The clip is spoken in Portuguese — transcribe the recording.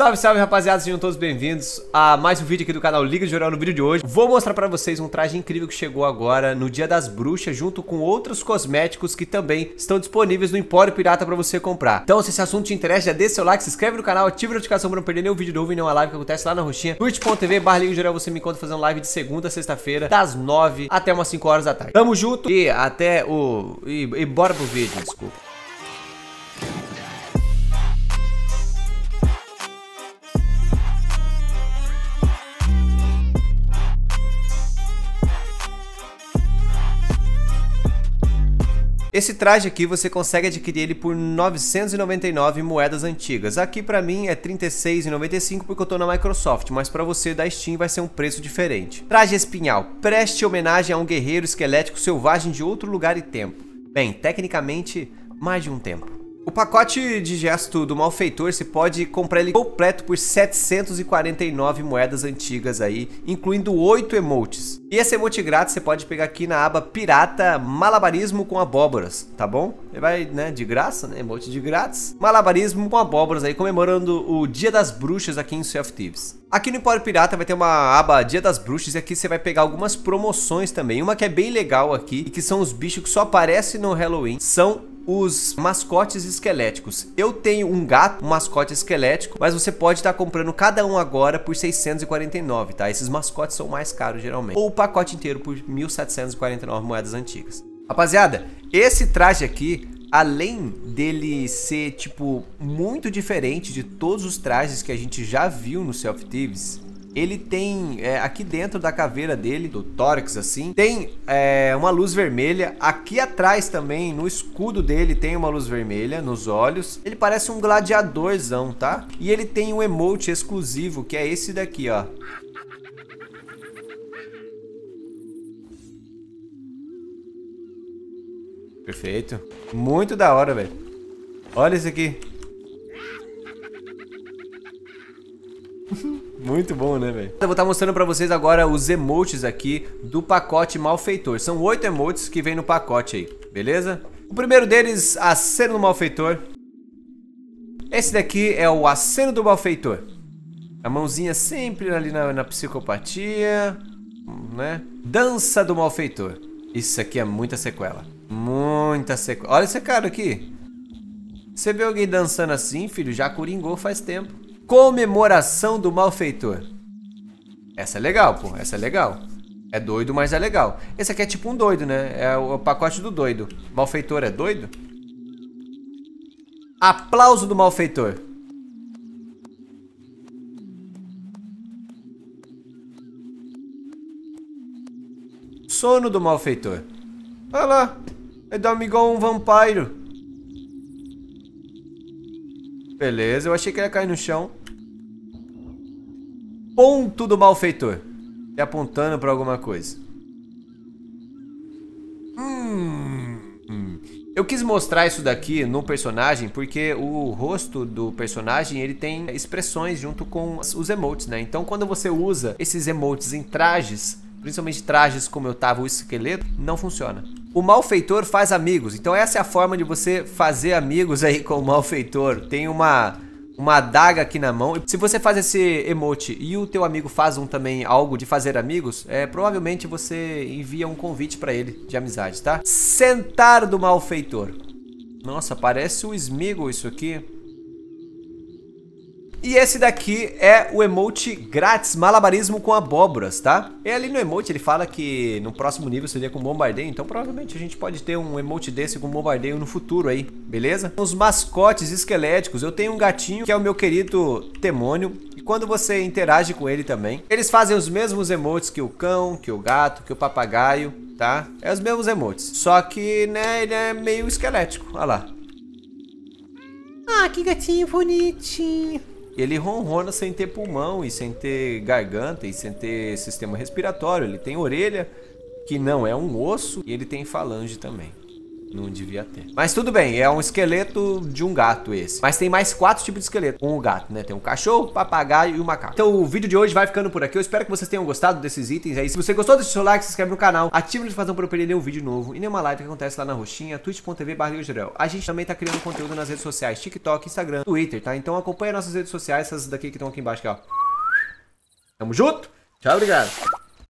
Salve, salve rapaziada, sejam todos bem-vindos a mais um vídeo aqui do canal Liga de Jornal. No vídeo de hoje vou mostrar pra vocês um traje incrível que chegou agora no Dia das Bruxas junto com outros cosméticos que também estão disponíveis no Empório Pirata pra você comprar. Então se esse assunto te interessa, já deixa seu like, se inscreve no canal, ativa a notificação pra não perder nenhum vídeo novo e nenhuma live que acontece lá na roxinha. twitch.tv barra Liga Jornal, você me encontra fazendo live de segunda a sexta-feira das 9 até umas 5 horas da tarde. Tamo junto e até o... e, e bora pro vídeo, desculpa. Esse traje aqui você consegue adquirir ele por 999 moedas antigas. Aqui pra mim é 36,95 porque eu tô na Microsoft, mas pra você da Steam vai ser um preço diferente. Traje espinhal. Preste homenagem a um guerreiro esquelético selvagem de outro lugar e tempo. Bem, tecnicamente, mais de um tempo. O pacote de gesto do malfeitor você pode comprar ele completo por 749 moedas antigas aí, incluindo 8 emotes. E esse emote grátis você pode pegar aqui na aba Pirata Malabarismo com Abóboras, tá bom? Ele vai, né, de graça, né, emote de grátis. Malabarismo com Abóboras aí, comemorando o Dia das Bruxas aqui em Sea of Thieves. Aqui no Empório Pirata vai ter uma aba Dia das Bruxas e aqui você vai pegar algumas promoções também. Uma que é bem legal aqui e que são os bichos que só aparecem no Halloween. São os mascotes esqueléticos. Eu tenho um gato, um mascote esquelético, mas você pode estar tá comprando cada um agora por 649, tá? Esses mascotes são mais caros geralmente. Ou o pacote inteiro por 1.749 moedas antigas. Rapaziada, esse traje aqui, além dele ser, tipo, muito diferente de todos os trajes que a gente já viu no Self Thieves, ele tem é, aqui dentro da caveira dele, do tórax assim, tem é, uma luz vermelha. Aqui atrás também, no escudo dele, tem uma luz vermelha nos olhos. Ele parece um gladiadorzão, tá? E ele tem um emote exclusivo, que é esse daqui, ó. Perfeito. Muito da hora, velho. Olha esse aqui. Muito bom, né, velho? Eu vou estar tá mostrando pra vocês agora os emotes aqui do pacote Malfeitor. São oito emotes que vem no pacote aí, beleza? O primeiro deles, Aceno do Malfeitor. Esse daqui é o Aceno do Malfeitor. A mãozinha sempre ali na, na psicopatia, né? Dança do Malfeitor. Isso aqui é muita sequela. Muita sequela. Olha esse cara aqui. Você vê alguém dançando assim, filho, já coringou faz tempo. Comemoração do malfeitor. Essa é legal, pô. Essa é legal. É doido, mas é legal. Esse aqui é tipo um doido, né? É o pacote do doido. Malfeitor é doido? Aplauso do malfeitor. Sono do malfeitor. Olha lá. Ele dorme igual um vampiro. Beleza, eu achei que ele ia cair no chão ponto do malfeitor. E apontando para alguma coisa. Hum, hum. Eu quis mostrar isso daqui no personagem porque o rosto do personagem ele tem expressões junto com os emotes, né? Então quando você usa esses emotes em trajes, principalmente trajes como eu tava o esqueleto, não funciona. O malfeitor faz amigos, então essa é a forma de você fazer amigos aí com o malfeitor. Tem uma uma adaga aqui na mão. Se você faz esse emote e o teu amigo faz um também algo de fazer amigos, é, provavelmente você envia um convite para ele de amizade, tá? Sentar do malfeitor. Nossa, parece o Smeagol isso aqui. E esse daqui é o emote grátis, malabarismo com abóboras, tá? E ali no emote ele fala que no próximo nível seria com bombardeio, então provavelmente a gente pode ter um emote desse com bombardeio no futuro aí, beleza? Os mascotes esqueléticos, eu tenho um gatinho que é o meu querido Temônio, e quando você interage com ele também, eles fazem os mesmos emotes que o cão, que o gato, que o papagaio, tá? É os mesmos emotes, só que, né, ele é meio esquelético, olha lá. Ah, que gatinho bonitinho ele ronrona sem ter pulmão e sem ter garganta e sem ter sistema respiratório. Ele tem orelha, que não é um osso, e ele tem falange também. Não devia ter. Mas tudo bem, é um esqueleto de um gato esse. Mas tem mais quatro tipos de esqueleto o gato, né? Tem um cachorro, papagaio e o macaco. Então o vídeo de hoje vai ficando por aqui. Eu espero que vocês tenham gostado desses itens aí. Se você gostou, deixa o seu like, se inscreve no canal, ativa a notificação para não perder nenhum vídeo novo e nenhuma live que acontece lá na roxinha, twitch.tv A gente também tá criando conteúdo nas redes sociais, TikTok, Instagram, Twitter, tá? Então acompanha nossas redes sociais, essas daqui que estão aqui embaixo, aqui, ó. Tamo junto? Tchau, obrigado.